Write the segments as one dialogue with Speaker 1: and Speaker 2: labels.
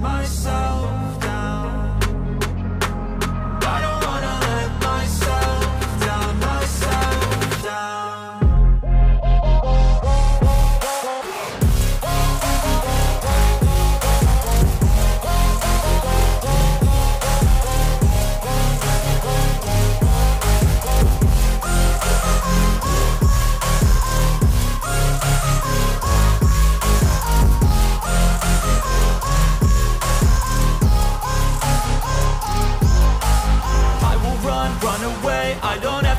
Speaker 1: Myself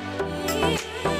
Speaker 1: You.